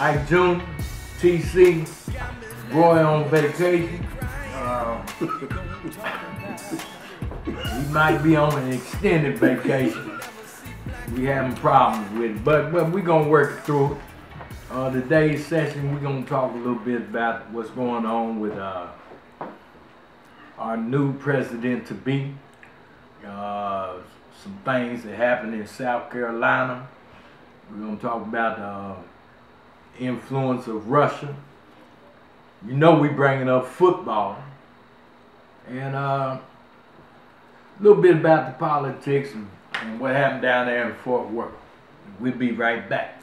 I June, TC, Roy on vacation. Uh, he might be on an extended vacation. We having problems with it, but but we gonna work through it. Uh, today's session, we're gonna talk a little bit about what's going on with uh, our new president to be. Uh, some things that happened in South Carolina. We're gonna talk about uh, influence of Russia. You know we bringing up football, and uh, a little bit about the politics and, and what happened down there in Fort Worth. We'll be right back.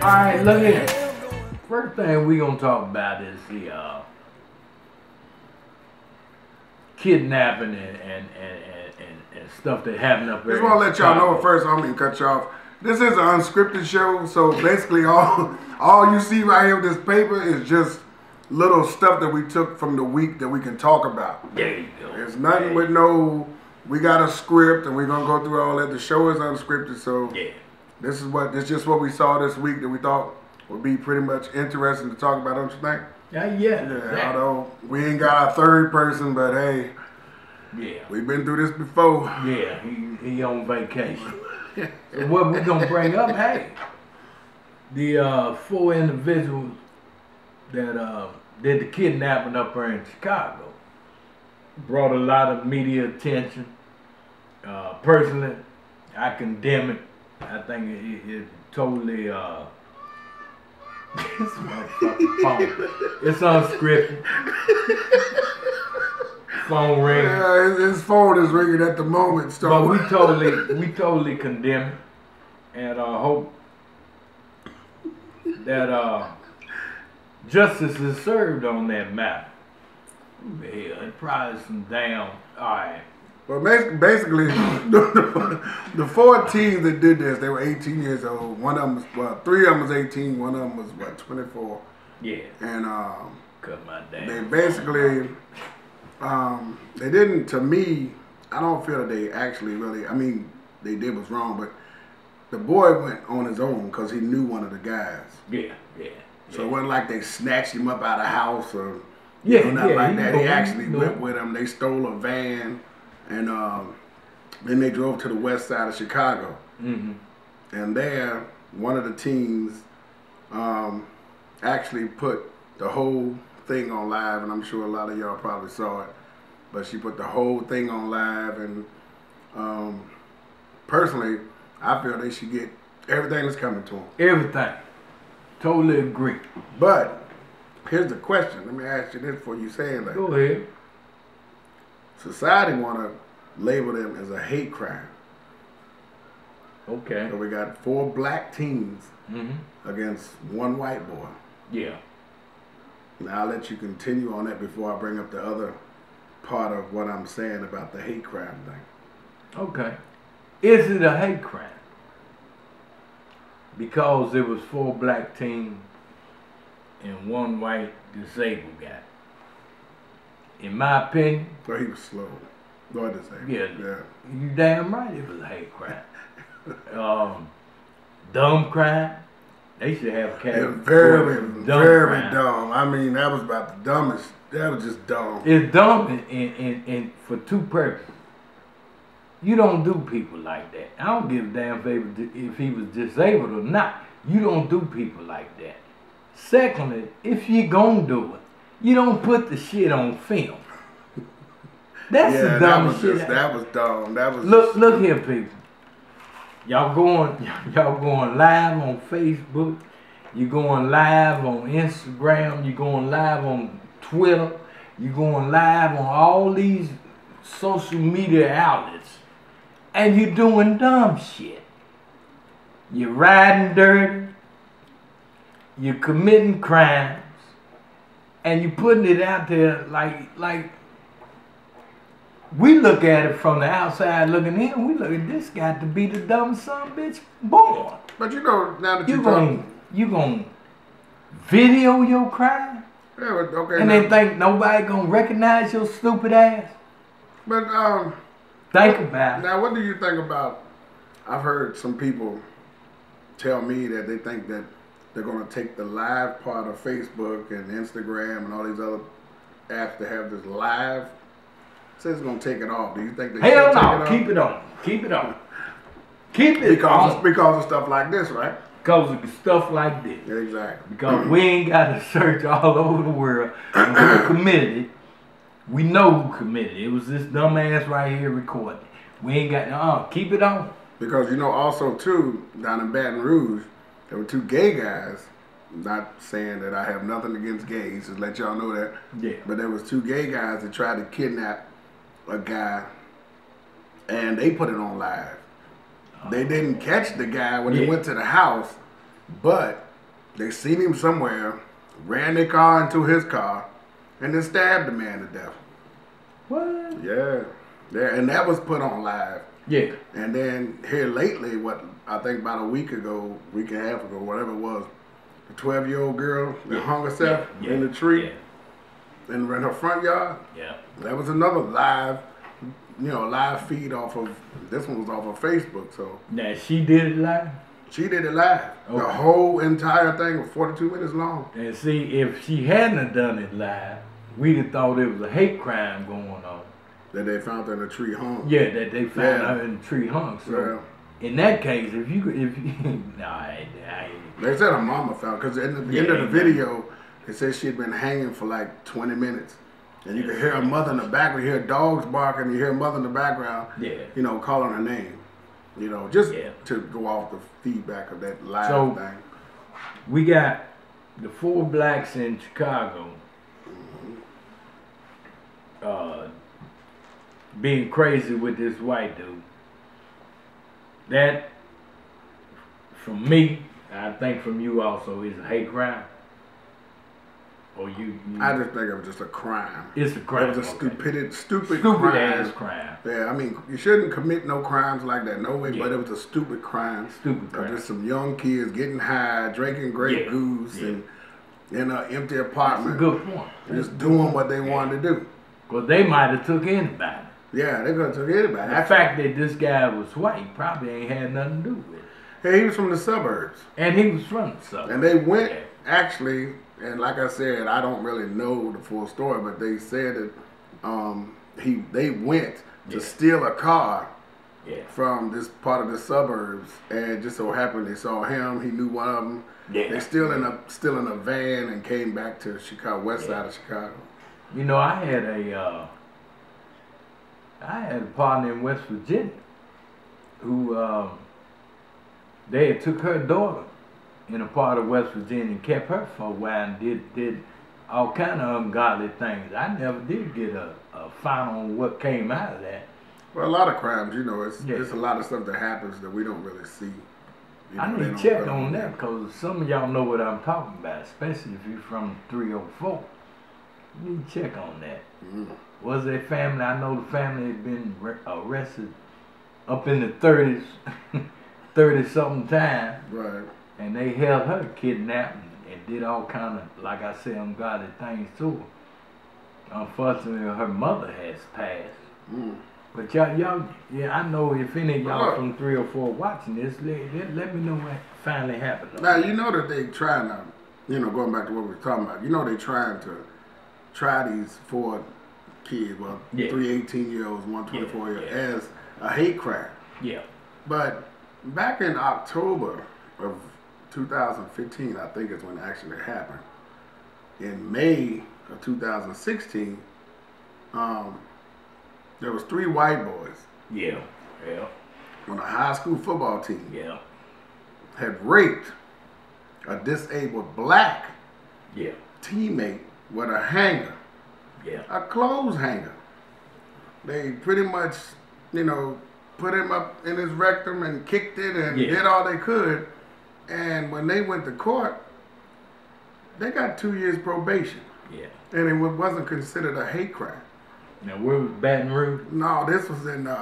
All right, look here. First thing we gonna talk about is the uh, kidnapping and and, and, and, and, stuff that happened up there. Just want to let y'all know first. I'm gonna cut you off. This is an unscripted show, so basically all all you see right here with this paper is just little stuff that we took from the week that we can talk about. There you go. There's nothing with no. We got a script and we're gonna go through all that. The show is unscripted, so Yeah. this is what this just what we saw this week that we thought would be pretty much interesting to talk about. Don't you think? Yeah, yeah. Yeah. exactly. Although we ain't got a third person, but hey, Yeah. we've been through this before. Yeah, he, he on vacation. so what we gonna bring up, hey, the uh, four individuals that uh, did the kidnapping up there in Chicago brought a lot of media attention. Uh, personally, I condemn it. I think it, it, it totally uh, this motherfucking phone. It's unscripted. phone ring. Yeah, his, his phone is ringing at the moment. So But we totally, we totally condemn it, and uh, hope that uh, justice is served on that matter. Yeah, it probably some damn. All right, Well, basically, the, the four teams that did this, they were 18 years old. One of them was, well, three of them was 18. One of them was, what, 24. yeah, And um, cut my they basically, um, they didn't, to me, I don't feel that they actually really, I mean, they did was wrong, but the boy went on his own because he knew one of the guys. Yeah, yeah. So it wasn't like they snatched him up out of house or Yeah, you know, nothing yeah, like that. They he actually went with him. They stole a van, and um, then they drove to the west side of Chicago. hmm And there, one of the teams um, actually put the whole thing on live, and I'm sure a lot of y'all probably saw it. But she put the whole thing on live, and um, personally, I feel they should get everything that's coming to them. Everything. Totally agree. But here's the question. Let me ask you this before you say anything. Go ahead. Society want to label them as a hate crime. Okay. So we got four black teens hmm against one white boy. Yeah. Now I'll let you continue on that before I bring up the other part of what I'm saying about the hate crime thing. Okay. Is it a hate crime? Because there was four black teams and one white disabled guy. In my opinion, But he was slow. And say. Yeah. Yeah. you damn right it was a hate crime. um, dumb crime. They should have Yeah, categories very, for very crime. dumb. I mean, that was about the dumbest. That was just dumb. It's dumb and, in, in, in for two purposes. You don't do people like that. I don't give a damn if, was- if he was disabled or not. You don't do people like that. Secondly, if you're gonna do it, you don't put the shit on film. That's yeah, the that dumbest was shit. just that was dumb. That was Look, just- look here, people. Y'all going, y'all going live on Facebook. You going live on Instagram. You going live on Twitter. You going live on all these social media outlets, and you're doing dumb shit. You're riding dirty. You're committing crimes, and you putting it out there like like we look at it from the outside looking in. We look at this got to be the dumbest son of a bitch born. But you know, now that You you gon' talk, you gon' video your crime, Yeah, okay. and now- then think nobody gonna recognize your stupid ass. but um, Think about it. now what do you think about? I've heard some people tell me that they think that they're going to take the live part of Facebook and Instagram and all these other apps that have this live. Says it's going to take it off. Do you think they Hell no, it keep it on. Keep it on. Keep it because on. because of stuff like this, right? Because of stuff like this. Exactly. Because we ain't got to search all over the world and who committed it. We know who committed it. It was this dumbass right here recording. We ain't got no. uh keep it on. Because you know, also too down in Baton Rouge, there were two gay guys. Not saying that I have nothing against gays, just let y'all know that. Yeah. But there was two gay guys that tried to kidnap a guy, and they put it on live. They oh. didn't catch the guy when Yeah. they went to the house, but they seen him somewhere, ran their car into his car, and then stabbed the man to death. What? Yeah, yeah, and that was put on live. Yeah. And then here lately, what I think about a week ago, week and a half ago, whatever it was, the 12 year old girl that hung herself Yeah, in the tree Yeah. in, in her front yard. yeah. That was another live, you know, live feed off of, this one was off of Facebook. So Now she did it live. she did it live. The whole entire thing was 42 minutes long. And see, if she hadn't done it live, we'd have thought it was a hate crime going on. That they found her in a tree hung. Yeah, that they found Yeah. her in the tree hung. So Yeah. In that case, if you if you, nah, I, I, They said her mama found because in the Yeah, end of the video, it said she had been hanging for like 20 minutes. And you could hear her mother in the background, you hear dogs barking, you hear her mother in the background, yeah. you know, calling her name. You know, just Yeah. to go off the feedback of that live So- thing. We got the four blacks in Chicago uh, being crazy with this white dude. That, from me, I think from you also, is a hate crime. Or you, you I just think it was just a crime. it's a crime. It was a okay. stupid, stupid, stupid crime. ass crime. Yeah, I mean, you shouldn't commit no crimes like that, no way. Yeah. But it was a stupid crime. Stupid crime. just some young kids getting high, drinking Grey Yeah. Goose, Yeah. and in an empty That's a apartment, good point. just doing what they wanted to do. Because they might have took anybody. Yeah, they could have took anybody. The fact that this guy was white probably ain't had nothing to do with it. Hey, he was from the suburbs, And he was from the suburbs. and they went Yeah. actually, and like I said, I don't really know the full story, but they said that um, he they went to Yeah. steal a car Yeah. from this part of the suburbs, and just so happened they saw him. He knew one of them. Yeah. They still in a still in a van and came back to Chicago, west side of Chicago. You know, I had a, uh, I had a partner in West Virginia who, um, they had took her daughter in a part of West Virginia and kept her for a while and did, did all kind of ungodly things. I never did get a, a final on what came out of that. Well, a lot of crimes, you know, it's Yeah. it's a lot of stuff that happens that we don't really see. You I know, they need to check on that because some of y'all know what I'm talking about, especially if you're from 304. You need to check on that. Mhm. Was a family, I know the family had been arrested up in the 30s, 30 something time, Right. and they held her kidnapped and, did all kind of, like I said, ungodly things to her. Unfortunately, her mother has passed. Mm. But y'all, y'all, yeah, I know if any of y'all from three or four watching this, let, let, let me know what finally happened. Now you know that they trying to, you know, going back to what we were talking about. You know they trying to try these four kids, well, Yeah. three 18 year olds, one 24 year Yeah. as a hate crime. Yeah, But back in October of 2015, I think is when it actually happened. In May of 2016, um, there was three white boys yeah, yeah, on a high school football team yeah, had raped a disabled black yeah, teammate with a hanger, yeah, a clothes hanger. They pretty much, you know, put him up in his rectum and kicked it and Yeah. did all they could. And when they went to court, they got two years probation, yeah. and it wasn't considered a hate crime. Now, where was Baton Rouge? No, this was in uh,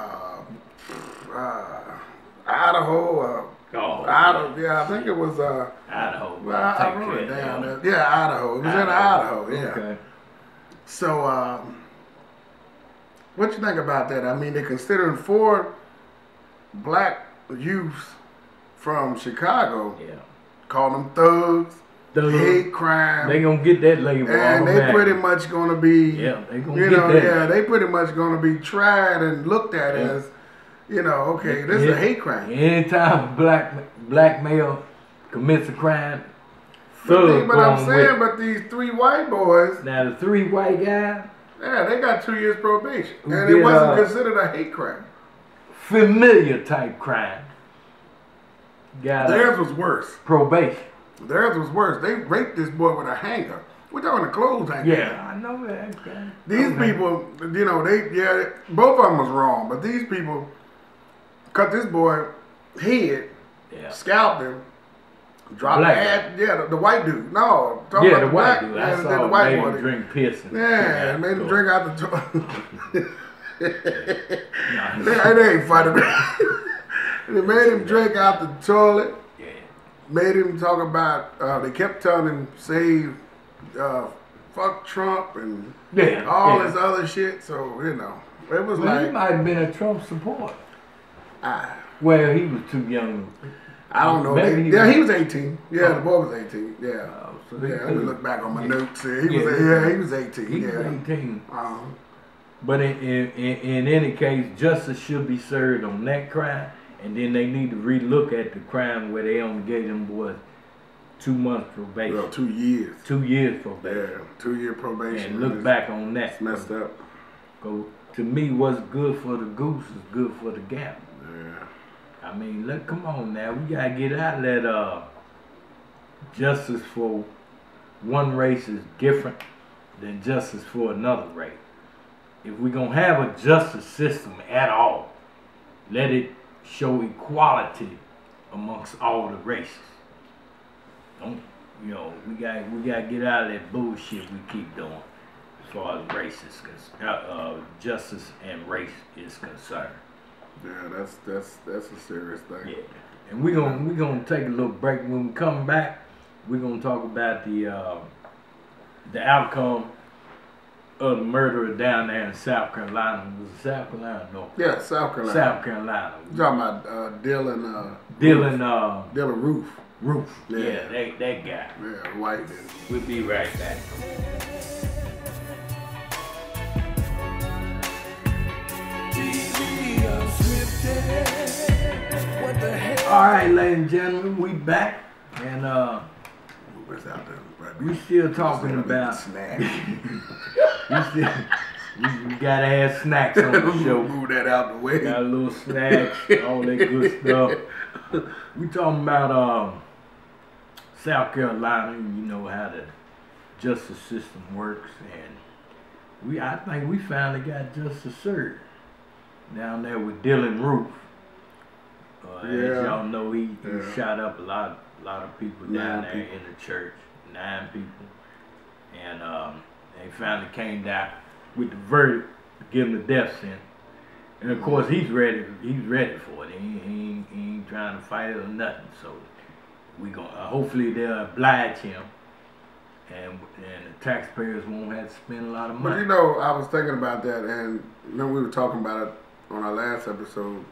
uh, Idaho, uh, Oh, Idaho, yeah, I think it was. Uh, Idaho. well, I, I wrote it down. there. Yeah, Idaho. It was in Idaho. Yeah. Okay. So, um, what you think about that? I mean, they're considering four black youths from Chicago, Yeah. call them thugs, Thug. hate crime, They gonna get that label. and they automatic. pretty much gonna be, Yeah, they gonna you get know, that. yeah, they pretty much gonna be tried and looked at Yeah. as, you know, okay, this is a hate crime. Anytime black black male commits a crime, thug but I'm saying, but these three white boys, Now the three white guys, yeah, they got two years probation, and it wasn't uh, considered a hate crime. familiar type crime. Got Theirs was worse. probation. Theirs was worse. They raped this boy with a hanger. We're talking a clothes hanger. Yeah, I know that. Okay. These Okay. people, you know, they yeah, both of them was wrong, but these people cut this boy head, Yeah. scalped him, dropped Black ass. Yeah, the, the white dude. No, talking Yeah, about the white black, dude. yeah, I the, saw the white made him drink piss. And Yeah, made him drink out the toilet. the That ain't funny. they made him drink out the toilet. Yeah. made him talk about. Uh, they kept telling him say, uh, "Fuck Trump" and Yeah. all yeah. this other shit. So you know, it was Well, he like might have been a Trump supporter. I, Well, he was too young. I don't know. They- he yeah, was- he was eighteen. Yeah, Oh. the boy was eighteen. Yeah, Uh, so yeah. Let me look back on my notes here. He was Yeah. yeah, he was eighteen. He was yeah. 18. Um, But in, in, in, in any case, justice should be served on that crime, and then they need to relook at the crime where they only gave them boys two months probation, well, two years. two years probation, Yeah, two year probation. and look back on that. It's messed up. Go to me, what's good for the goose is good for the gander. Yeah. I mean, look, come on now, we gotta get out that. Uh, justice for one race is different than justice for another race. If we're gonna have a justice system at all, let it show equality amongst all the races. Don't you know? We got we gotta get out of that bullshit we keep doing as far as race concerned, uh, uh, justice and race is concerned. Yeah, that's that's that's a serious thing. Yeah, and we're gonna we're gonna take a little break. When we come back, we're gonna talk about the uh, the outcome of the murderer down there in South Carolina. Was it South Carolina? No, Yeah, South Carolina. South Carolina. You talking about uh, Dylann? Uh, Dylann uh, Dylann Roof. Roof. Yeah. Yeah, that that guy. Yeah, white dude. We'll be right back. All right, ladies and gentlemen, we back, and uh, What's out there? Right we still talking about. snack. We still, we, we gotta have snacks on the show. Move that out the way. Got a little snacks, all that good stuff. We talking about um, South Carolina. You know how the justice system works, and we I think we finally got justice served down there with Dylann Roof. Uh, Yeah. As y'all know, he, he Yeah. shot up a lot, lot of people down there people. in the church, nine people, and um, they finally came down with the verdict to give him the death sentence. And of course, he's ready. He's ready for it. He, ain't- he, he ain't trying to fight it or nothing. So we going uh, hopefully they'll oblige him, and and the taxpayers won't have to spend a lot of money. But you know, I was thinking about that, and then we were talking about it on our last episode,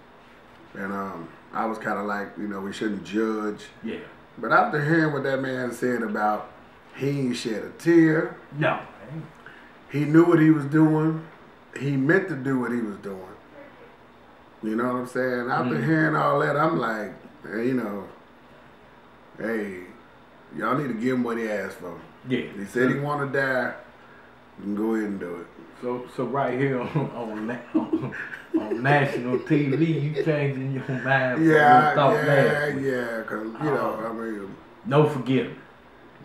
and um, I was kind of like, you know, we shouldn't judge. yeah. But after hearing what that man said about he ain't shed a tear, No. he knew what he was doing, he meant to do what he was doing. You know what I'm saying? After Mhm. hearing all that, I'm like, you know, hey, y'all need to give him what he asked for. Yeah. He said he want to die. You can go ahead and do it. So so right here on on, on, on national TV, you changing your mind. Yeah, yeah, yeah. Cause you know, um, I mean, No forgiveness.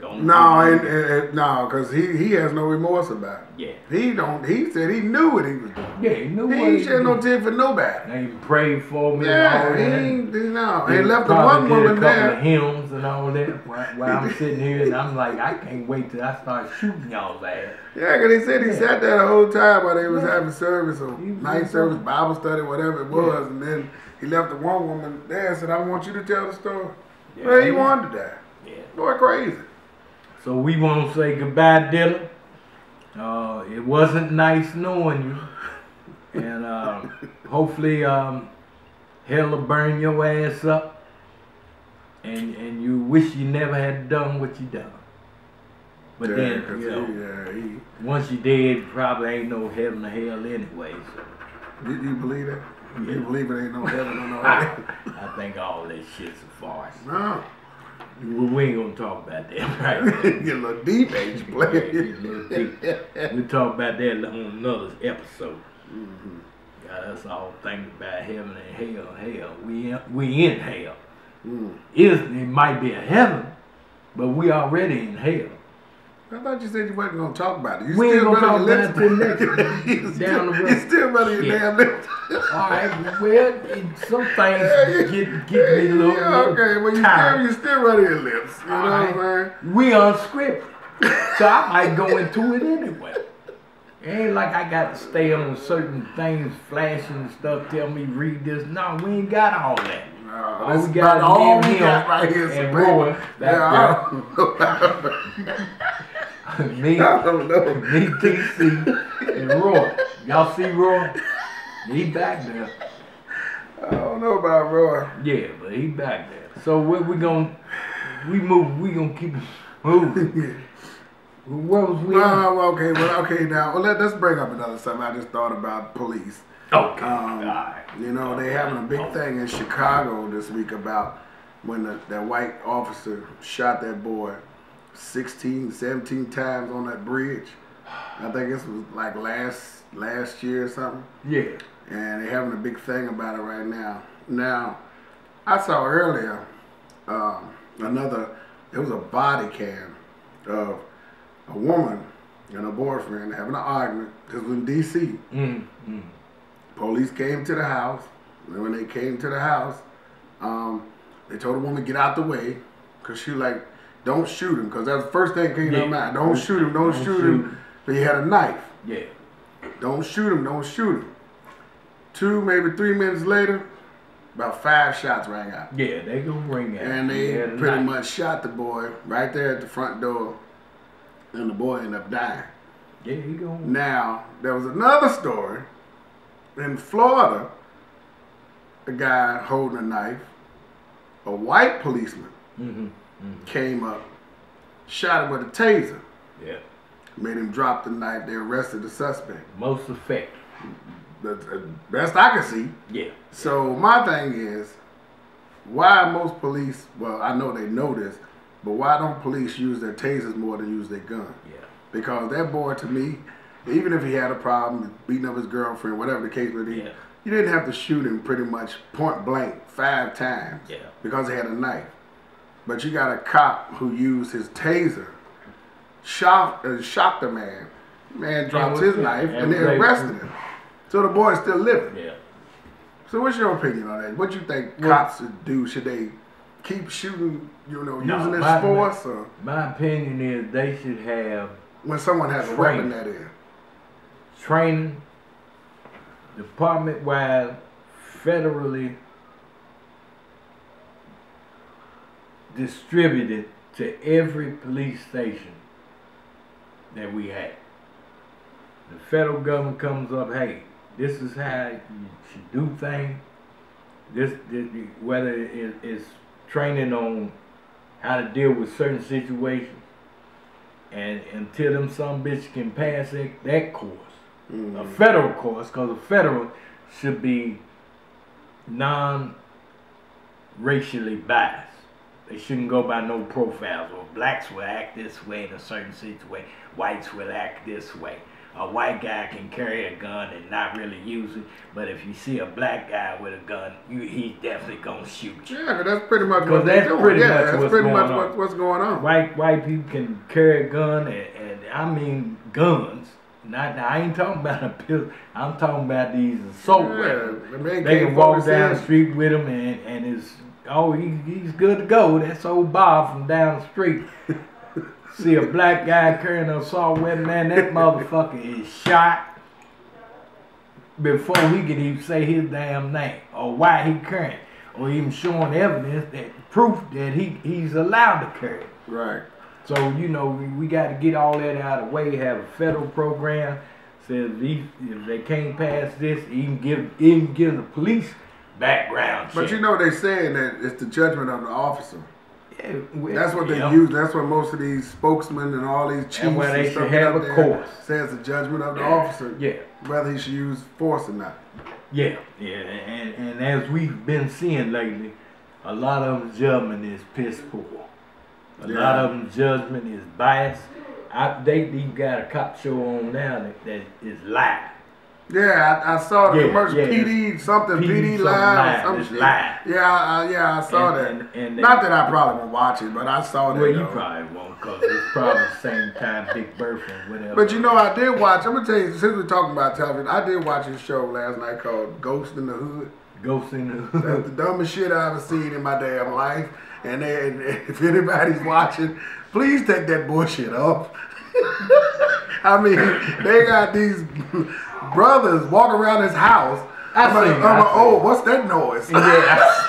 Don't no, and, and, and- no, cause he he has no remorse about it. yeah. He don't. He said he knew what he was doing. Yeah, he knew He what ain't shed no did. tear for nobody. They prayed for me Yeah, and all he that. ain't. You know, They and left the probably one did woman a couple there. of hymns and all that while, while I'm sitting here and I'm like, I can't wait till I start shooting y'all's ass. Yeah, cause he said he Yeah. sat there the whole time while they was Yeah. having service or He night doing service, Bible study, whatever it was, and then He left the one woman there and said, I want you to tell the story. Yeah. Well, he wanted to die. Yeah. Boy, crazy. So we want to say goodbye, Dylann. Uh, it wasn't nice knowing you, and uh, hopefully, um, hell will burn your ass up, and and you wish you never had done what you done. But yeah, then, you know, he, yeah, he, once you dead, probably ain't no heaven or hell anyway. So you, you believe that? Yeah. You believe it ain't no heaven or no hell? I think all that shit's a farce. no. We, we ain't gonna talk about that right now. Get a little deep, ain't you? We'll talk about that on another episode. Mm-hmm. Got us all thinking about heaven and hell. Hell, we in, we in hell. Mm. Is it might be a heaven, but we already in hell. I thought you said you wasn't gonna talk about it. You We ain't still gonna talk your about it next- you down still, the road. You still better your Yeah. damn lips. All right, well, some things get get me a little, yeah, okay, well you tired. still you still better your lips. You All know right. what I'm saying? We unscripted, so I might go into it anyway. It ain't like I got to stay on certain things, flashing stuff, tell me read this. No, we ain't got all that. No, All that's we got all we got right here and Roy paper. back Yeah, I don't know. me, TC, and Roy. Y'all see Roy? He back there. I don't know about Roy. Yeah, but he back there. So what we gonna we move? We gonna keep moving. Where was we? No, okay, well, okay, now well, let, let's bring up another something I just thought about police. Okay. Um, Alright. You know, they having a big thing in Chicago this week about when the, that white officer shot that boy 16, 17 times on that bridge. I think this was like last last year or something. Yeah. And they're having a big thing about it right now. Now, I saw earlier um, another, It was a body cam of a woman and her boyfriend having an argument. This was in D.C. Mm, mm. Police came to the house. And when they came to the house, um, they told the woman get out the way, cause she like, don't shoot him, cause that's the first thing came to Yeah. her mind. Don't shoot him, don't, Don't shoot, him. him. But he had a knife. Yeah. Don't shoot him, don't shoot him. Two, maybe three minutes later, about five shots rang out. Yeah, they gonna ring out. And they Yeah, pretty much shot the boy right there at the front door. And the boy ended up dying. Yeah, he gonna. Now, there was another story in Florida. A guy holding a knife. A white policeman Mm-hmm. Mm came up, shot him with a taser, Yeah. made him drop the knife. They arrested the suspect. Most effective. The, the best I can see. Yeah. So my thing is, why most police? Well, I know they know this, but why don't police use their tasers more than use their gun? Yeah. Because that boy, to me, even if he had a problem beating up his girlfriend, whatever the case may be, Yeah. you didn't have to shoot him pretty much point blank five times Yeah. because he had a knife. But you got a cop who used his taser, shot, uh, shot the man. Man dropped his yeah, knife and and they arrested him. So the boy's still living. Yeah. So what's your opinion on that? What do you think Well- cops should do? Should they keep shooting, you know, No, using this my- force or My opinion is they should have when someone has a Train. weapon that is? training, department wide, federally distributed to every police station that we have. The federal government comes up, hey, this is how you should do things. This, this whether it- it's training on how to deal with certain situations, and until them some bitch can pass that, that course, a Mm. federal course, because a federal should be non-racially biased. They shouldn't go by no profiles. Or blacks will act this way in a certain situation. Whites will act this way. A white guy can carry a gun and not really use it, but if you see a black guy with a gun, you, he's definitely gonna shoot you. Yeah, that's pretty much what that's doing. pretty yeah, much that's what's pretty going much on. what, what's going on. White white people can carry a gun, and, and I mean guns. Not I ain't talking about a pistol. I'm talking about these assault Yeah, weapons. the They can walk down the street with them, and and it's oh he, he's good to go. That's old Bob from down the street. See a black guy carrying an assault weapon, man, that motherfucker is shot. before he could even say his damn name or why he carrying, or even showing evidence that proof that he he's allowed to carry. Right. So you know we, we got to get all that out of the way. Have a federal program says these, if they can't pass this, even give even give the police background check. But you know they saying that it's the judgment of the officer. Yeah, well, That's what they yeah. use. That's what most of these spokesmen and all these chiefs why they and stuff should have a there course. Says the judgment of the officer. Yeah. Whether he should use force or not. Yeah, yeah, and, and as we've been seeing lately, a lot of them judgment is piss poor. A Yeah. lot of them judgment is biased. I, they even got a cop show on now that, that is live. Yeah, I, I saw the Yeah, commercial. yeah, PD something, PD PD, live, some shit. live. Yeah, I, I- yeah, I saw And- that. and- and Not that I probably won't watch it, but I saw that. Well, you though. probably won't, cause it's probably the same time Big and whatever. But you know, I did watch. I'm gonna tell you, since we're talking about television, I did watch a show last night called Ghost in the Hood. Ghost in the Hood. That's the dumbest shit I ever seen in my damn life. And, they, and if anybody's watching, please take that bullshit off. I mean, they got these brothers walking around his house. I I'm like, like, oh, what's that noise? yeah, I,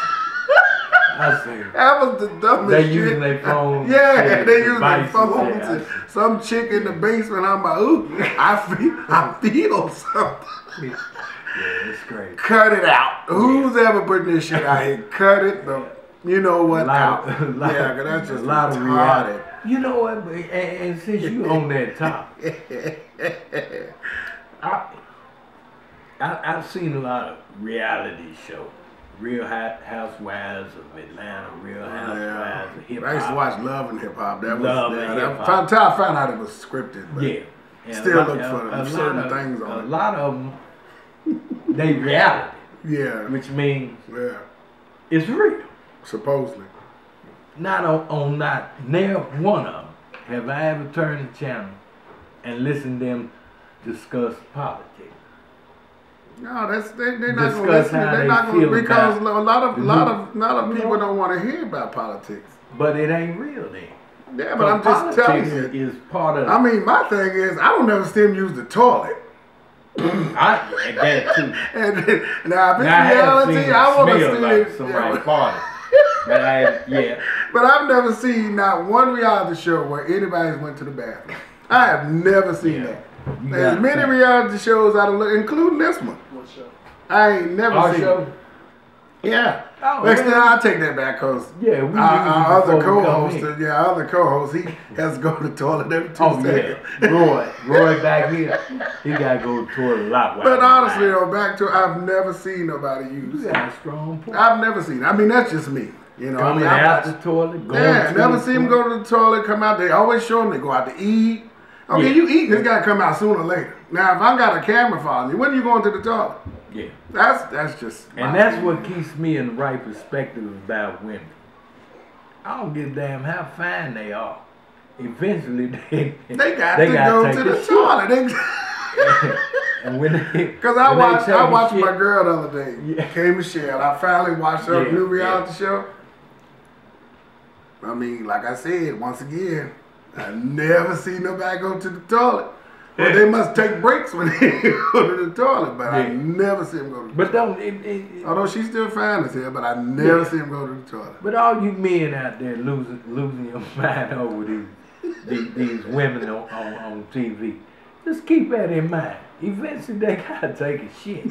see. That was the dumbest They shit. using their phones Yeah, they using their phones. yeah. and Some chick in the basement. I'm like, ooh, I feel, I feel something. Yeah, it's great. Cut it out. Who's ever putting this shit out here? Cut it the, you know what, lot, out. of, a lot, that's just a lot of reality. You know what? And, and since you on that top, I, I I've seen a lot of reality shows. Real Housewives of Atlanta, Real oh, Housewives of Hip Hop. I used to watch Love and Hip Hop. That was Love yeah, and that, found- I found out it was scripted. But Yeah. And Still lot, look for a certain of, things on A it. A lot of them, they reality, yeah, which means yeah, it's real. supposedly. Not on, on not near one of them have I ever turned the channel and listened to them discuss politics. No, that's they, they're not gonna listen. They're they not gonna because a lot of the lot new- mhm. of lot of people don't want to hear about politics. But it ain't real then. Yeah, but I'm just telling you. is part of. I mean, my thing is, I don't never see him use the toilet. I and that too. And now, if it's Now, I have seen reality, it I want to see like it. somebody yeah. farted. But I, yeah, But I've never seen not one reality show where anybody's went to the bathroom. I have never seen Yeah. that. You There's many that. reality shows I look, including this one. What show? I ain't never our seen. show. Yeah. Oh, Next really? thing I'll take that back because Yeah, we our, use our other before we come co-host, in. yeah, our other co-host, he has to go to the toilet every two Oh yeah. Roy, Roy back here, he gotta go to the toilet a lot. while But he honestly, drive. though, back to I've never seen nobody you use. got a strong point. I've never seen. I mean, that's just me. You know, I Coming mean, I out watch- the toilet, going Yeah, to never the see them toilet. go to the toilet, come out. They always show them they go out to eat. Okay, Yeah. you eating, it's gotta come out sooner or later. Now, if I got a camera following you, when are you going to the toilet? Yeah, That's that's just. and that's opinion. what keeps me in the right perspective about women. I don't give a damn how fine they are. Eventually, they they got they to gotta go take to a the toilet. They, and when they, Cause I when they watched take I a watched shit- my girl the other day, Yeah. K Michelle. I finally watched her Yeah, new reality show. I mean, like I said, once again, I never see nobody go to the toilet. Well, they must take breaks when they go to the toilet, but I never see them go to the But toilet. don't. It, it, Although she's still fine as hell, but I never Yeah. see them go to the toilet. But all you men out there losing losing your mind over these these, these women on, on, on TV, just keep that in mind. Eventually they gotta take a shit.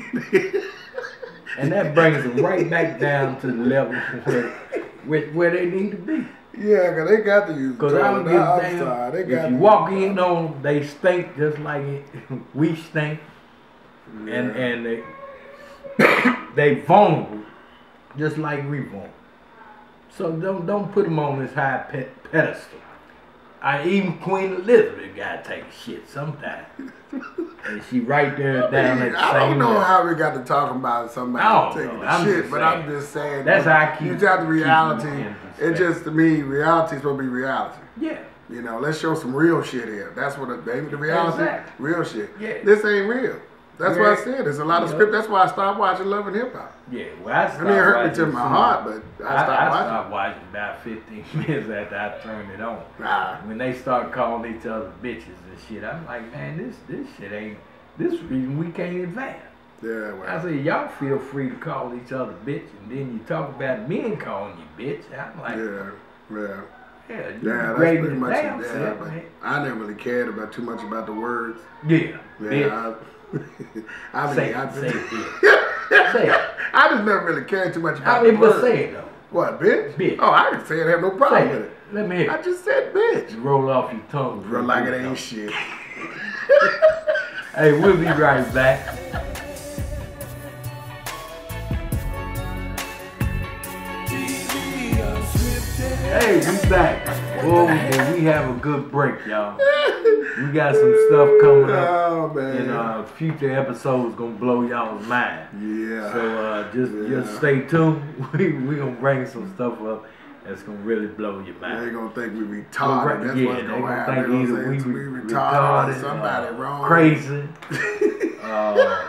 and that brings them right back down to the level where, where, where they need to be. Yeah, cause they got to use the Because I don't give a I'm damn. they got If you walk in on them, they stink just like it, we stink. And and they they vulnerable just like we vulnerable. So don't don't put them on this high pe- pedestal. I even Queen Elizabeth gotta take a shit sometime, and she right there down at the I don't know level. how we got to talk about somebody I taking know. the I'm shit, but saying. I'm just saying. That's how I keep- You got the reality. it in It perspective. just to me, reality is to be reality. Yeah, You know, let's show some real shit here. That's what of the reality. Exactly. Real shit. Yeah. This ain't real. That's why I said there's a lot of Yeah. script. That's why I stopped watching Love and Hip Hop. yeah. Well, I, I mean, it hurt me watching to my heart, but I I, stopped I watching. stopped watching about 15 minutes after I turned it on. Nah. When they start calling each other bitches and shit, I'm like, man, this this shit ain't this reason we can't advance. Yeah, I said, y'all feel free to call each other bitch, and then you talk about men calling you bitch. I'm like, yeah, yeah. yeah, Yeah, that's great pretty much it. Yeah, self, but man. I never really cared about too much about the words. Yeah, Yeah, bitch. I, I say mean, I, it, say it, say it. I just never really cared too much about I mean, but say it though. What, bitch? Bitch. Oh, I can say it. Have no problem Say with it. it. Let me hear I just said bitch. You Roll off your tongue. Real like it ain't shit. Hey, we'll be right back. Hey, we back. Whoa, and we have a good break, y'all. We got some stuff coming up. Oh man. And uh, future episodes gonna blow y'all's mind. yeah. So uh, just Yeah. just stay tuned. We we gonna bring some stuff up that's gonna really blow your mind. they gonna think we retarded. right, That's yeah, what's gonna happen. think They gonna we we retarded, retarded, somebody uh, wrong. crazy. Uh,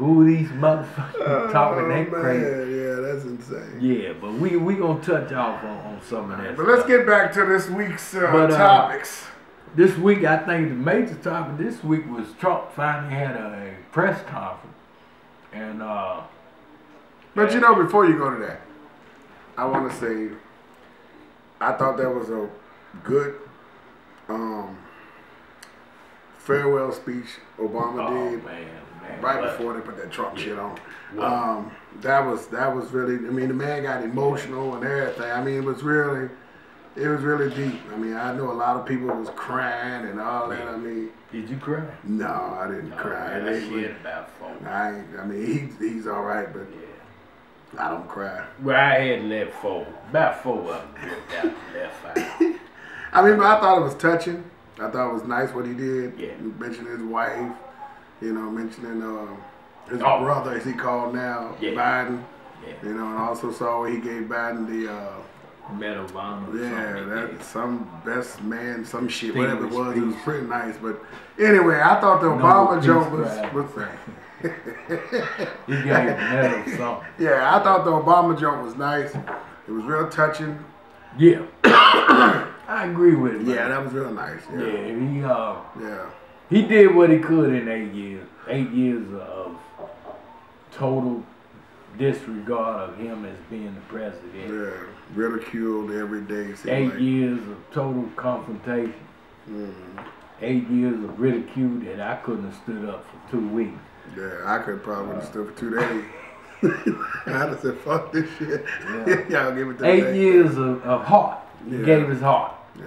who these motherfuckers Oh, talking that man, crazy? Yeah, that's insane. Yeah, but we we gonna touch off on, on some of that. But let's get back to this week's uh, But, uh, topics. This week, I think the major topic this week was Trump finally had a press conference, and uh, But you know, before you go to that, I want to say I thought that was a good um, farewell speech Obama oh did man, right but- before they put that Trump shit on. Um, that was that was really. I mean, the man got emotional and everything. I mean, it was really. It was really deep. I mean, I know a lot of people was crying and all that. I mean, Did you cry? no, I didn't Oh, cry. man, that shit about four. I, I mean, he's he's all right, but Yeah. I don't cry. Well, I had left four, about four of them dripped out left eye. I mean, but I thought it was touching. I thought it was nice what he did. Yeah. He mentioned his wife, you know, mentioning uh, his Oh. brother, as he called now, Yeah. Biden. Yeah, You know, and also saw he gave Biden the, uh, Medal of Honor. yeah, something. that some best man, some shit, Thing whatever it was was. It was pretty nice. But anyway, I thought the No Obama peace joke was, prize. was He gave a medal or something. yeah, I thought the Obama joke was nice. It was real touching. Yeah, I agree with him. Yeah, that was real nice. yeah. Yeah, He uh, yeah, he did what he could in eight years. Eight years of total disregard of him as being the president. yeah. Ridiculed every day. Eight like. years of total confrontation. Mhm. Eight years of ridicule that I couldn't have stood up for two weeks. Yeah, I could probably have stood for two days. I'd have said, fuck this shit. Yeah. Y'all give it to Eight years of, of heart. He Yeah. gave his heart. Yeah.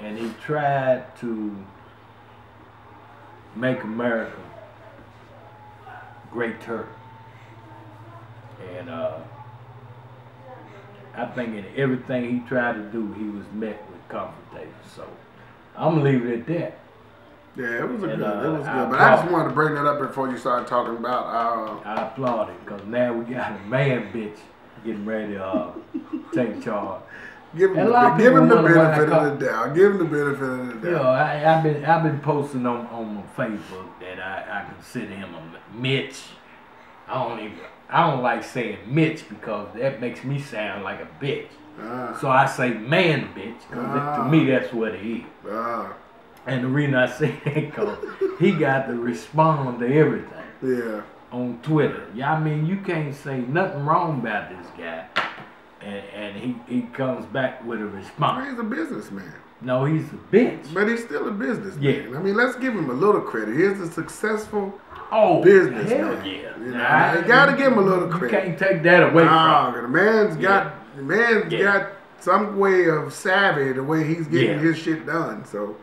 And he tried to make America great turn. And uh, I think in everything he tried to do, he was met with confrontation. So I'm gonna leave it at that. Yeah, it was a And, good. uh, it was I good. But I just wanted to bring that up before you started talking about uh, I applaud it because now we got a man bitch getting ready to uh, take charge. Give him, the, give him the benefit of the doubt. Give him the benefit of the You know, doubt. I, I've been I've been posting on, on Facebook that I, I consider him a Mitch. I don't even I don't like saying Mitch because that makes me sound like a bitch. Ah, So I say man bitch because Ah. to me that's what he is. ah, And the reason I say that because he got to respond to everything yeah. on Twitter. Yeah, I mean you can't say nothing wrong about this guy, and and he he comes back with a response. He's a businessman, No, he's a bitch. but he's still a businessman. Yeah. I mean, let's give him a little credit. He's a successful. Oh, business hell man. yeah! You know, Nah, you gotta give him a little You credit. can't take that away Nah, from. him. the man's got the man's Yeah. got some way of savvy the way he's getting Yeah. his shit done. So,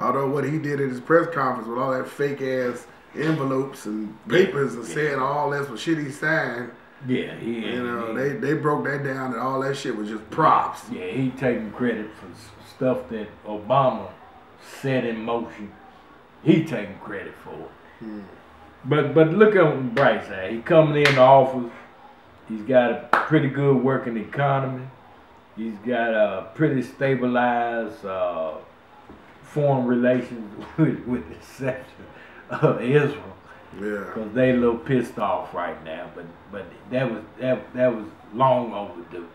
although what he did at his press conference with all that fake ass envelopes and papers and saying all that's what shit he signed, Yeah, he. you know, he, they they broke that down and all that shit was just props. Yeah, he taking credit for stuff that Obama set in motion. He taking credit for. it. Hmm. But but look at Bryce. eh? He coming in the office. He's got a pretty good working economy. He's got a pretty stabilized uh, foreign relations with, with the exception of Israel. Yeah, Cause they a little pissed off right now, but but that was that that was long overdue,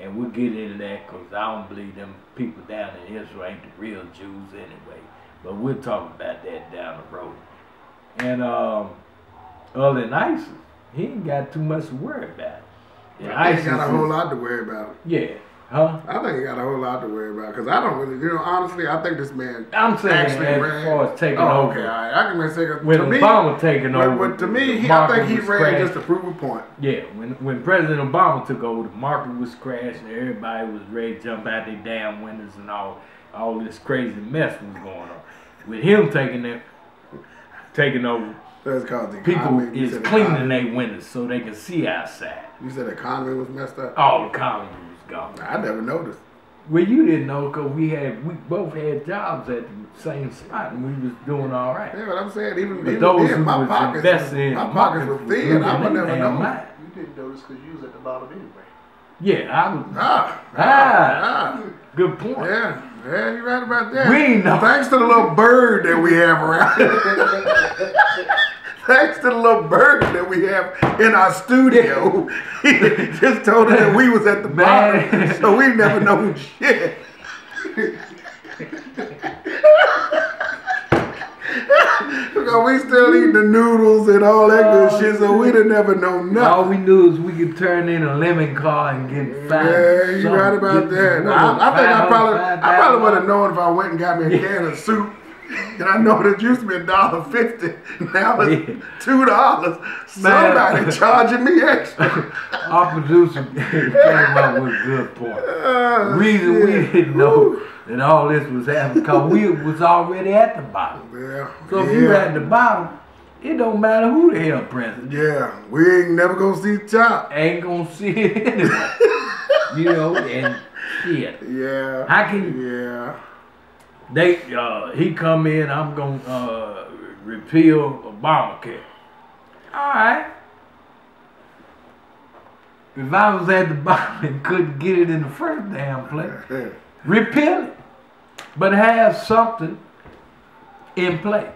and we'll get into that because I don't believe them people down in Israel ain't the real Jews anyway. But we'll talk about that down the road. And um, other than ISIS, he ain't got too much to worry about. And I ISIS got a whole lot to worry about. Yeah, huh? I think he got a whole lot to worry about because I don't really, you know, honestly, I think this man I'm saying actually as ran. far as taking oh, over. okay, all right. I can say 'cause When to me, Obama taking but, over, but to me, he, I think he ran crashing. just to prove a point. Yeah, when when President Obama took over, the market was crashing. Everybody was ready to jump out their damn windows and all all this crazy mess was going on. With him taking it, taking over, That's cause the people is cleaning their windows so they can see outside. You said the economy was messed up. Oh, the economy gone. I never noticed. Well, you didn't know because we had we both had jobs at the same spot and we was doing all right. Yeah, but I'm saying even, But even those then, who my was pockets, investing in my pockets were thin. I losing would never damn know. mind. You didn't notice because you was at the bottom anyway. Yeah, I was. Ah, Ah. ah, Good point. yeah, yeah, you're right about that. We know. Thanks to the little bird that we have around. Thanks to the little bird that we have in our studio, he just told us that we was at the Man. bottom, so we never know shit. Because we still eat the noodles and all that good shit, so we'd have never known All we knew is we could turn in a lemon car and get five. Yeah, you something, right about that. I, I think I probably, I probably would have known if I went and got me a can of soup. And I know that used to be a dollar fifty. Now it's Yeah. two dollars. Somebody charging me extra. Our producer came up with a good point. Oh, uh, reason we didn't know that all this was happening because we was already at the bottom. Yeah. So if yeah. you're at the bottom, it don't matter who the hell president. Yeah, we ain't never gonna see the top. Ain't gonna see it anyway. you know, and shit. Yeah. How can Yeah. They uh he come in, I'm gonna uh repeal Obamacare. Alright. If I was at the bottom and couldn't get it in the first damn place, repeal it. But have something in place.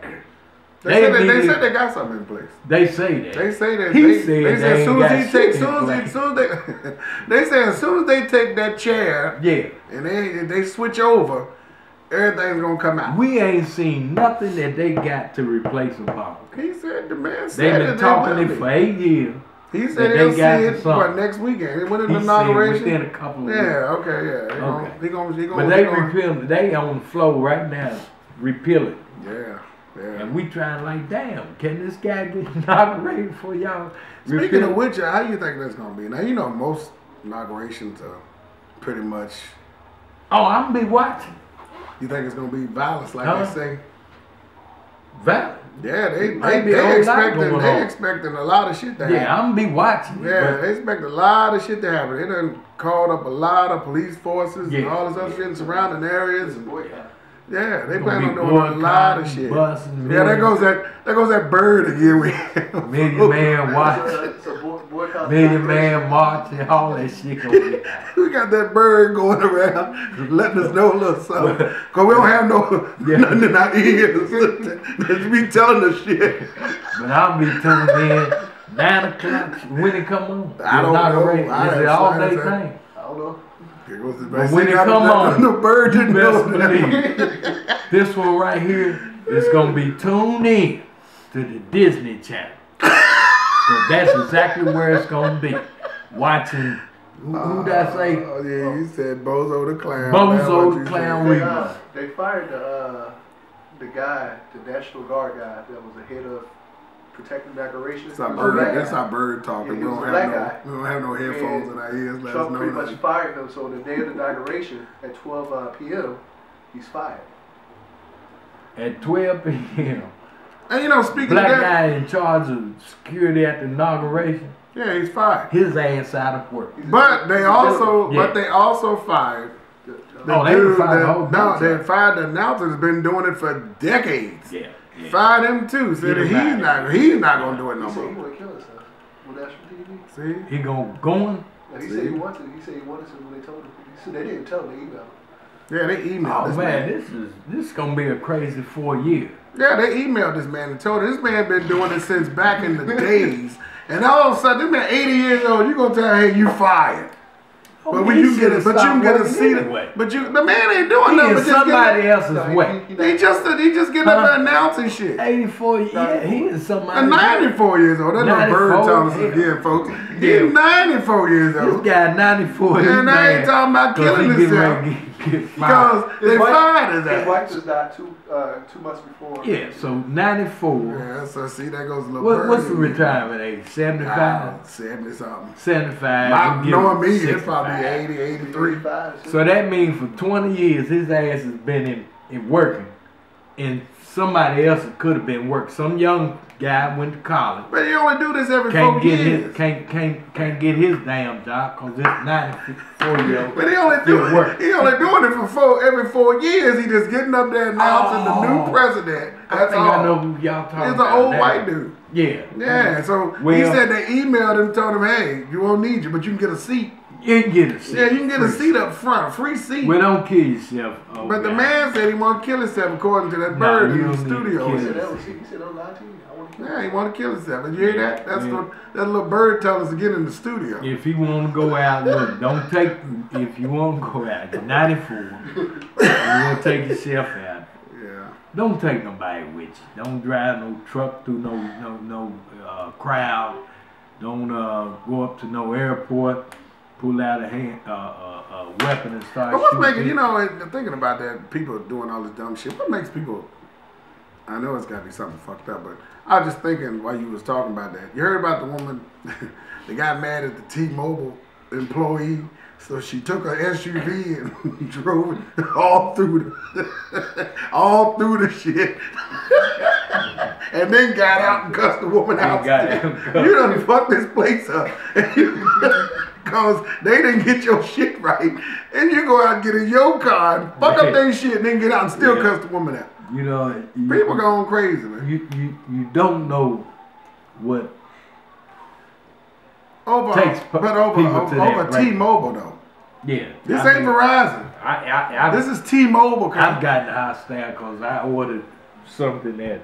They, said they, they said they got something in place. They say that. They say that He they, said they they said as soon as he takes, soon as soon as they, they say as soon as they take that chair yeah. and they they switch over, everything's gonna come out. We ain't seen nothing that they got to replace Obama. He said the man said They've been talking it for eight years. He said they he'll see got it what next weekend. He the said inauguration? within a couple of weeks. Yeah, okay, yeah. He gonna, Okay. he gonna, he gonna, But they he gonna- repeal they on the floor right now, repeal it. Yeah, yeah. And we trying like, damn, can this guy get inaugurated for y'all? Speaking repeal of which, how you think that's gonna be? Now you know most inaugurations are pretty much. Oh, I'm gonna be watching. You think it's gonna be violence, like Huh? they say? Valid. Yeah, they Might they, a they lot expecting they on. expecting a lot of shit to happen. Yeah, I'm gonna be watching. Yeah, but they expect a lot of shit to happen. They done called up a lot of police forces and all this other shit in surrounding areas. And, Boycott. yeah, they Gonna plan on doing a lot of shit. busing, Yeah, there million- goes that there goes that bird again. We have. Million Man Watch, a, it's a boy, boycott. Million Man March, and all that shit. We got that bird going around letting us know a little something. Cause we don't have no Yeah. nothing in our ears to be telling us shit. But I'll be tuned in nine o'clock when it come on. I don't know. Inaugurate. I It's have an all day thing. I don't know. Here goes the But when it got come the, on, the bird You didn't best believe this one right here is gonna be tuned in to the Disney Channel. So that's exactly where it's gonna be. Watching who, who did I say? Oh yeah, you said Bozo the clown. Bozo the clown said. They, uh, they fired the uh, the guy, the National Guard guy that was the head of protecting decorations. That's our He was a black bird. That's guy. our bird talking. Yeah, we don't have no. guy. We don't have no headphones And in our ears. Let Trump us know pretty much fired him. So the day of the inauguration at 12 uh, p.m., he's fired. At 12 p.m. And you know, speaking Black of that, guy in charge of security at the inauguration. yeah, he's fired. His ass out of work. But they also, Yeah. but they also fired The- the Oh, they dude fired the that- whole no, bunch they of- fired the announcer that's been doing it for decades. Yeah. Yeah. Fired him too. Said Get that he's not, he's not gonna do it He no said he more. want to kill himself on national TV. See, He gonna going. Yeah, he said he wanted. He said he wanted to when they told him. He said they didn't tell him. They emailed him. yeah, they emailed Oh this man, man. this is this is gonna be a crazy four year. Yeah, they emailed this man and told him this man been doing it since back in the days. And all of a sudden, this man 80 years old, you gonna tell him, hey, you fired. Oh, But when you get it, but you can get a seat. anyway. But you, the man ain't doing He nothing. just somebody getting, else's No, he- way. he- he just he just getting up there announcing shit. 84, yeah, he is somebody. At 94 years old. That's 94, bird telling again, folks. He's 94 years old. This guy 94. he's And I ain't talking about killing himself. Ready to get- get fired. Because they His wife- fired his His ass. wife just died two uh, two months before. Yeah, so 94. Yeah, so see, that goes a little What, what's the retirement age? 75? Ah, 70 something. 75. My, you give knowing me, it's probably 80, 83. 85, So that means for 20 years, his ass has been in, in working. And somebody else could have been working. Some young guy went to college. But he only do this every Can't four get years. his can't can't can't get his damn job because this 94 year old But he only do working. he only doing it for four every four years. He just getting up there announcing the Oh. new president. I That's think all. I know who y'all talking He's an old white dude. Yeah. Yeah, so he said they emailed him, told him, "Hey, you won't need you, but you can get a seat. You can get a seat. Yeah, you can get a Free seat up front, free seat." Well, don't kill yourself. Oh, but the man said he want to kill himself, according to that bird you in the don't need to studio. He said him. that was he said that was lying to you. I want to kill Yeah, he want to kill himself. Did you hear that? That's yeah. what that little bird telling us to get in the studio. If you want to go out, look, don't take. If you want to go out, you're 94. you want to take yourself out. Yeah. Don't take nobody with you. Don't drive no truck through no no no uh, crowd. Don't uh, go up to no airport. Pull out a hand uh, uh, uh, weapon and start But what's shooting. making you know thinking about that people doing all this dumb shit? What makes people? I know it's got to be something fucked up, but I was just thinking while you was talking about that. You heard about the woman that got mad at the T-Mobile employee, so she took her SUV and drove it all through the all through the shit, and then got out and cussed the woman out. got him cussed. You done fucked this place up. Cause they didn't get your shit right. And you go out and get in your car and fuck up their shit and then get out and still Yeah. cuss the woman out. You know, you, People going crazy, man. you, you you don't know what Over, takes but over, people over, to that over. T-Mobile though. yeah. This I ain't mean, Verizon. I, I, I, This is T-Mobile. I've gotten stand because I ordered something at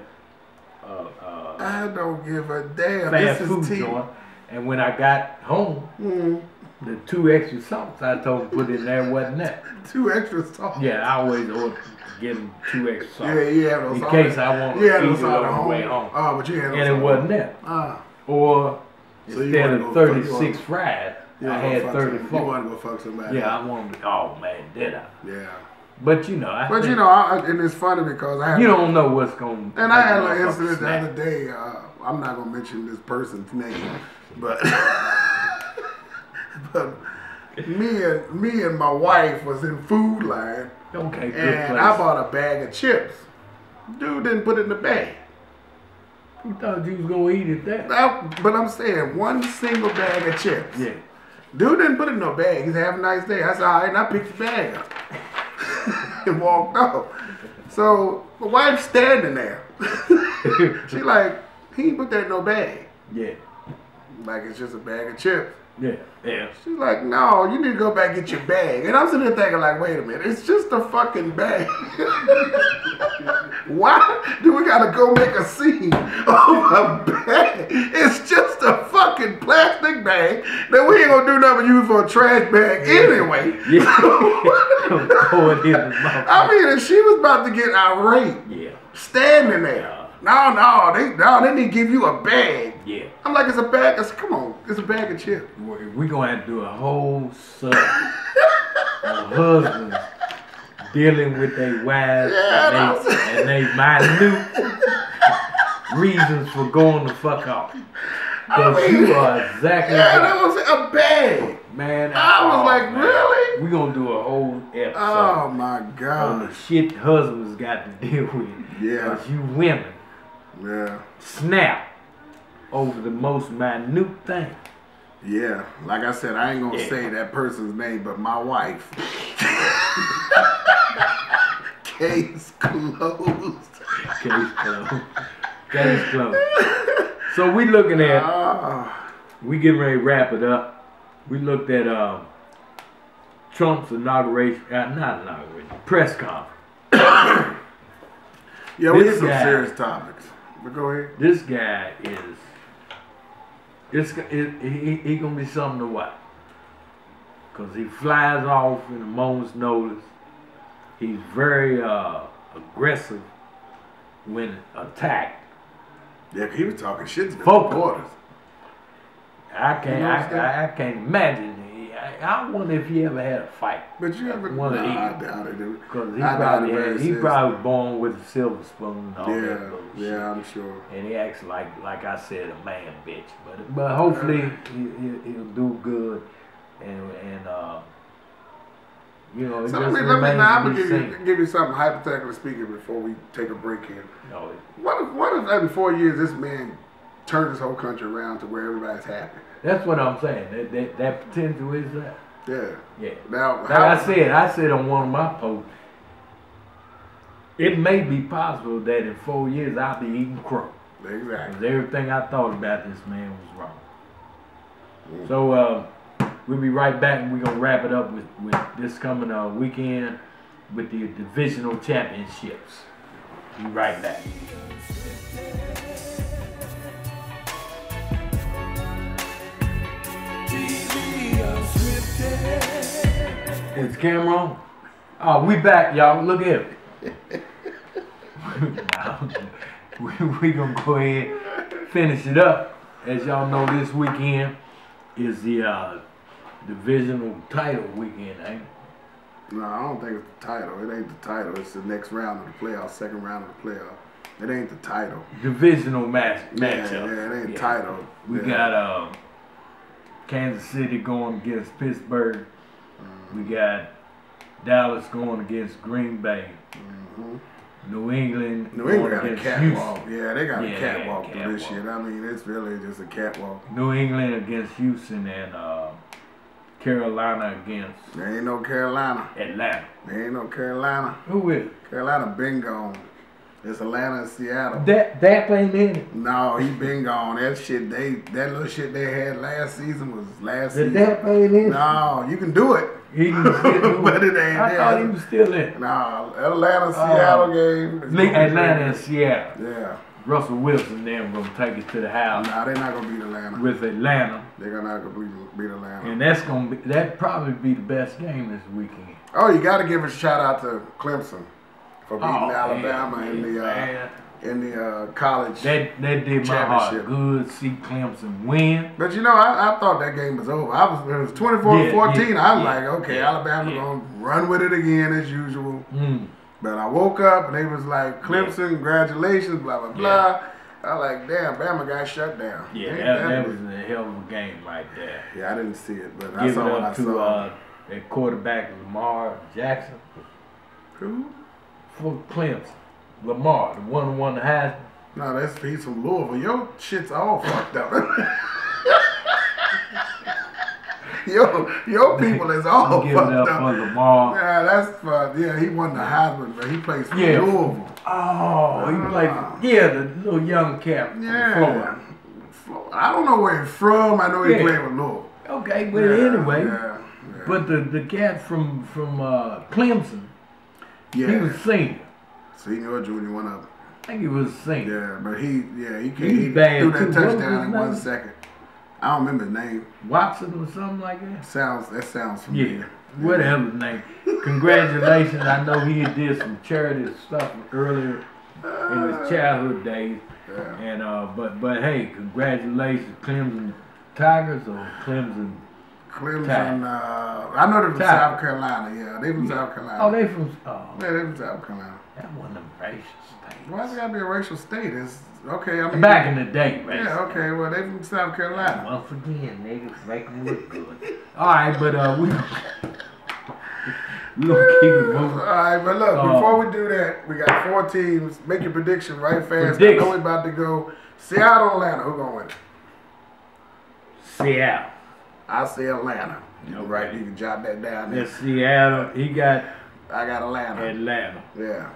uh, uh, I don't give a damn. fast this food is T. joint, and when I got home, Mm, the two extra salts I told them to put in there wasn't that. two extra salt. Yeah, I always order get them two extra salts Yeah, you have no in case I want to You had eat it on the way home, Oh, but you had no and it wasn't that. Ah, Or So instead of go 36 wanna- I had fuck some- You 34. want to go fuck somebody? Yeah. I wanted. To, Oh man, did I? Yeah. But you know, I But think you know, I, and it's funny because I had you don't know what's going. And I had an incident the other day. Uh, I'm not gonna mention this person's name, but but me and me and my wife was in Food Lion, Okay, good and place. I bought a bag of chips. Dude didn't put it in the bag. Who thought you was gonna eat it there? Now, but I'm saying one single bag of chips. Yeah. Dude didn't put it in no bag. He said, "Have a nice day." I said, "All right," and I picked the bag up and walked off. So my wife's standing there. she like, he ain't put that in no bag. Yeah. Like it's just a bag of chips. Yeah. Yeah. She's like, no, you need to go back and get your bag. And I'm sitting there thinking, like, wait a minute, it's just a fucking bag. Why do we gotta go make a scene of a bag? It's just a fucking plastic bag that we ain't gonna do nothing but use for a trash bag anyway. Yeah. Throw it in the mouth. I mean, and she was about to get irate, Yeah. standing there. No, no, they no, they need to give you a bag. Yeah. I'm like, it's a bag. I said, come on, it's a bag of chips. We're we gonna have to do a whole sub on husbands dealing with their wives Yeah, and, they, and they minute reasons for going the fuck off. Because I mean, you are exactly Yeah, right. that was a bag. Man, I was oh, like, man. really? we gonna do a whole episode Oh my god! on the shit husbands got to deal with. Yeah. Because you women Yeah. snap over the most minute thing. Yeah. Like I said, I ain't gonna Yeah. say that person's name, but my wife. Case closed. Case closed. Case closed. So we looking at Ah. we getting ready to wrap it up. We looked at um, Trump's inauguration, uh, not inauguration, press conference. yeah, we This hit some guy- serious topics. But go ahead. This guy is, it's, it, he, he gonna be something to watch. because he flies off in a moment's notice. He's very uh, aggressive when attacked. Yeah, he was talking shit to the Vocal. reporters. I can't. You know I'm I? I, I can't imagine. I, I wonder if he ever had a fight. But you ever? One nah, I doubt it. Because he I probably had, he probably was born with a silver spoon Yeah, yeah, I'm sure. And he acts like, like I said, a man bitch. But but hopefully he, he, he'll do good, and and uh, you know So let me, let me, now I'm gonna give you, give you something hypothetically speaking before we take a break here. No, What if, what if in four years this man turned his whole country around to where everybody's happy? That's what I'm saying. That that, that potential is there. Yeah. Yeah. Now, Like I said, I said on one of my posts, it may be possible that in four years I'll be eating crow. Exactly. everything I thought about this man was wrong. So uh, we'll be right back and we're gonna wrap it up with, with this coming uh, weekend with the divisional championships. Be right back. The camera? Oh, we back, y'all. Look at we, we gonna go ahead finish it up. As y'all know, this weekend is the uh, divisional title weekend, ain't it? No, I don't think it's the title. It ain't the title. It's the next round of the playoff, second round of the playoff. It ain't the title. Divisional match Yeah, matchup. yeah, it ain't Yeah. title. We Yeah. got uh, Kansas City going against Pittsburgh. We got Dallas going against Green Bay. Mhm. New England New going England got a against catwalk. Yeah, they got Yeah, a they got a catwalk through this catwalk. shit. I mean, it's really just a catwalk. New England against Houston and uh, Carolina against There ain't no Carolina. Atlanta. There ain't no Carolina. Who is? Carolina been gone. It's Atlanta and Seattle. That that ain't in it. No, he been gone. That shit they that little shit they had last season was last The season. that ain't in it. No, you can do it. He can still do But it ain't I there. thought he was still in. No, Atlanta uh, Seattle game. is Le- gonna be Atlanta and. Seattle. Yeah. Russell Wilson them gonna take it to the house Nah, they're not gonna beat Atlanta. with Atlanta, They're not gonna beat, beat Atlanta. and that's gonna be that probably be the best game this weekend. Oh, you got to give a shout out to Clemson for beating Oh, Alabama yeah, in the uh, in the uh, college. That that did my heart good. See Clemson win. but you know, I, I thought that game was over. I was it was twenty four to fourteen. yeah, I was yeah, like, okay, yeah, Alabama gonna run with it again as usual. Mm. But I woke up and they was like, Clemson, congratulations, blah blah blah. I like, damn, Bama got shut down. Yeah, Ain't that, that was a hell of a game right there. Yeah, I didn't see it, but I Give it saw what I up to saw. uh, that quarterback Lamar Jackson Who? For Clemson. Lamar, the one one won the Heisman. No, that's he's from Louisville. Your shit's all fucked up. yo, your people is all fucked up up. Lamar. Yeah, that's uh, yeah. He won the Heisman, but he plays for Yeah. Louisville. Oh, he played yeah, the little young cap. Yeah, Florida. I don't know where he's from. I know he Yeah. played with Louisville. Okay, but Yeah, anyway, yeah, yeah. but the, the cat from from uh, Clemson, yeah, he was senior. senior or junior, one up. I think he was senior. Yeah, but he yeah he came, he bad threw that touchdown in one second. I don't remember his name. Watson or something like that. Sounds that sounds familiar. Yeah, whatever his name. Congratulations. I know he did some charity stuff earlier in his childhood days. Yeah. And uh, but but hey, congratulations, Clemson Tigers or Clemson. Clemson. Uh, I know they're from Tide. South Carolina. Yeah, they from South Carolina. Oh, they from oh, yeah, they from South Carolina. that one of them racist states. Why does it gotta be a racial state? It's okay. I mean, Back in the day. Yeah, okay. Well, they from South Carolina. Once again, niggas make them look good. All right, but uh, we we gonna keep it All right, but look, Uh, before we do that, we got four teams. Make your prediction right fast. I Prediction. know we about to go Seattle, Atlanta. Who gonna win? Seattle. I say Atlanta. You Okay. right? You can jot that down. There. Seattle. He got I got Atlanta. Atlanta. Yeah.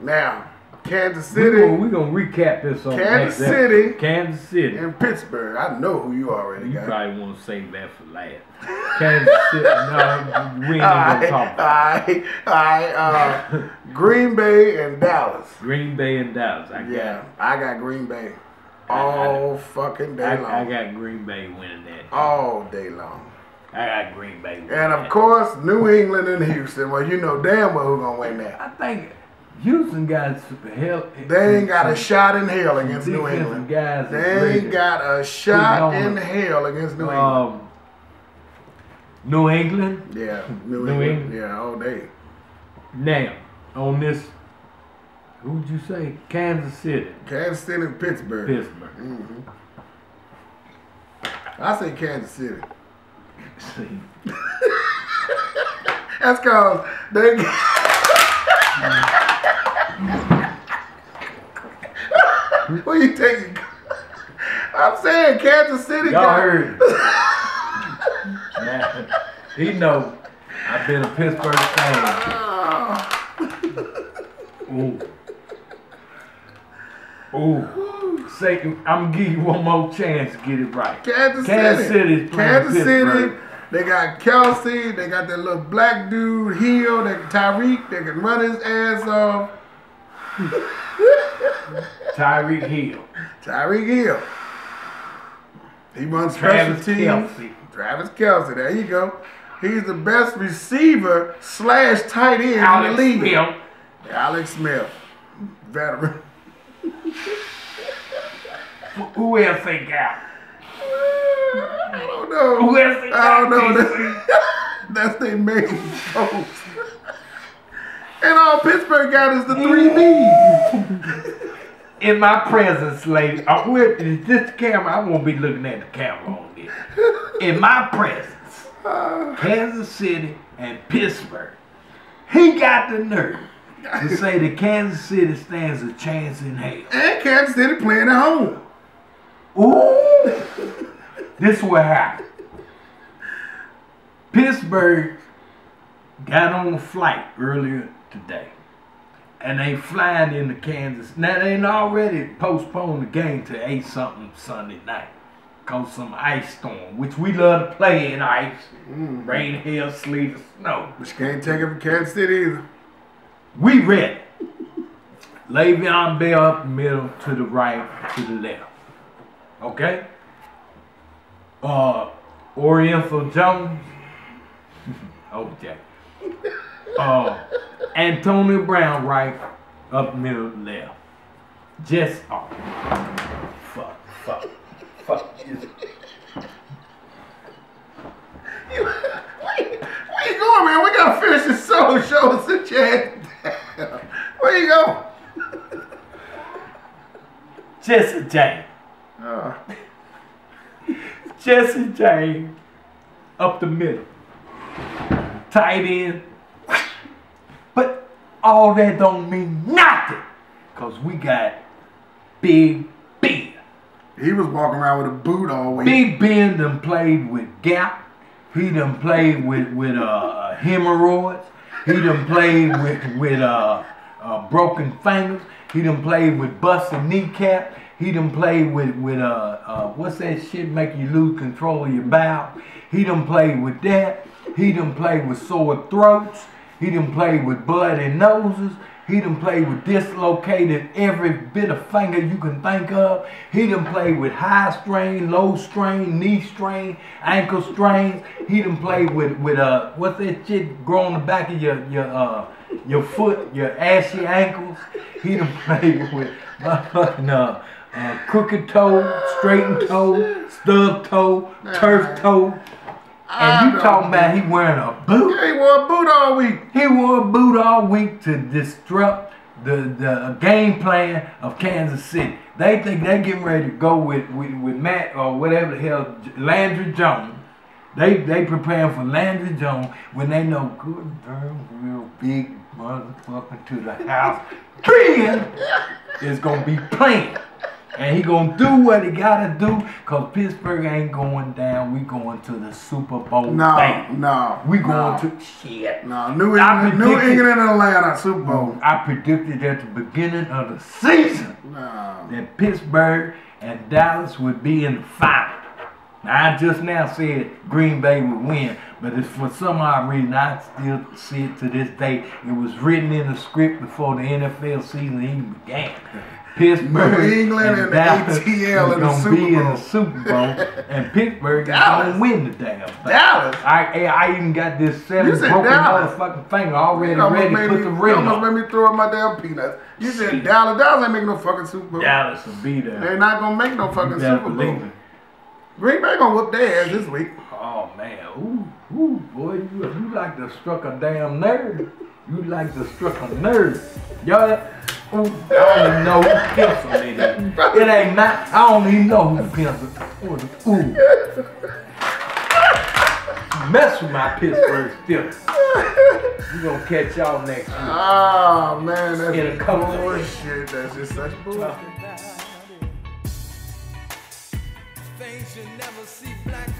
Now, Kansas City gonna, we gonna recap this on Kansas next City. Kansas City. and Pittsburgh. I know who you already You got. probably want to save that for last. Kansas City. No, we ain't even gonna talk about Alright, alright, uh, Green Bay and Dallas. Green Bay and Dallas. I got. Yeah, I got Green Bay I- I- all fucking day long. I, I got Green Bay winning that. all day long. I got Green Bay. winning And of that. course, New England and Houston. Well, you know damn well who's gonna win that. I think Houston got super hell. They ain't got a shot in hell against New England. Guys They ain't got a shot in hell against New England. um, New England. Yeah, New, New England. England. Yeah, all day. Now on this, who'd you say? Kansas City, Kansas City and Pittsburgh. Pittsburgh. hmm I say Kansas City. See, That's cause they. what are you taking? I'm saying Kansas City. y'all heard? Man, he know. I've been a Pittsburgh fan. Ooh. Ooh. Say, I'm gonna give you one more chance to get it right. Kansas, Kansas City. Kansas City. They got Kelce. They got that little black dude Hill. That Tyreek. They can run his ass off. Tyreek Hill, Tyreek Hill. He runs special Travis teams. Kelce. Travis Kelce. There you go. He's the best receiver slash tight end Alex in the league. Smith. Alex Smith, veteran. Who else they got? I don't know. Who else they I don't know. That's, that's their main. And all Pittsburgh got is the three B's. In my presence, lady. Uh, where, is this the camera? I won't be looking at the camera on this. In my presence, Kansas City and Pittsburgh. He got the nerve to say that Kansas City stands a chance in hell. And Kansas City playing at home. Ooh! this what happened. Pittsburgh got on a flight earlier today. And they flying into Kansas. Now they already postponed the game to 8 something Sunday night. Cause some ice storm, which we love to play in ice. Mm-hmm. Rain, hail, sleet, or snow. But you can't take it from Kansas City either. We ready. Le'Veon Bell up middle, to the right, to the left. Okay? Uh, Oriental Jones. OJ. Uh, Antonio Brown right, up middle, left. Just, oh, fuck, fuck, fuck. You, where you going, man? We gotta finish this solo show. Sit your head down. Where you go? Jesse James. Uh, Jesse James up the middle. Tight end. But all that don't mean nothing. Cause we got Big Ben. he was walking around with a boot all week. Big Ben done played with Gap. He done played with with uh, hemorrhoids. He done played with with uh, uh, broken fingers. He done played with busted kneecap. He done played with with uh, uh what's that shit make you lose control of your bowel. He done played with that. He done played with sore throats. He done played with bloody noses. He done played with dislocated every bit of finger you can think of. He done played with high strain, low strain, knee strain, ankle strains. He done played with with uh what's that shit growing the back of your your uh your foot, your ashy ankles. He done played with motherfucking uh, uh crooked toe, straightened toe, stub toe, turf toe. And you talking about he wearing a boot? Yeah, he wore a boot all week. He wore a boot all week to disrupt the, the game plan of Kansas City. They think they getting ready to go with, with, with Matt or whatever the hell, Landry Jones. They they preparing for Landry Jones when they know good darn real big motherfucker to the house. Ben is gonna be playing. And he gonna do what he gotta do, cause Pittsburgh ain't going down. We going to the Super Bowl. No, no. We going no, to shit. No, New I England, New England and Atlanta Super Bowl. I predicted at the beginning of the season No. that Pittsburgh and Dallas would be in the final. Now, I just now said Green Bay would win, but it's for some odd reason I still see it to this day. It was written in the script before the NFL season even began. Pittsburgh New England and the ATL is in the gonna Super be in Bowl. the Super Bowl, and Pittsburgh is Dallas. gonna win the damn thing. Dallas. I, I even got this seven broken Dallas. motherfucking finger already You ready to put me- the ring almost made me throw up my damn peanuts. You said Shit. Dallas. Dallas ain't making no fucking Super Bowl. Dallas will be there. They're not gonna make no fucking Super Bowl. Green Bay gonna whoop their ass this week. Oh man, ooh, ooh, boy, you, you like to struck a damn nerve. You like to struck a nerve. Y'all, ooh, I don't even know who pencil it is. It ain't not, I don't even know who pencil. Ooh, ooh. Mess with my Pittsburgh still. We gonna catch y'all next week. Oh man, that's In a couple of bullshit. That's just such bullshit. Things you never see black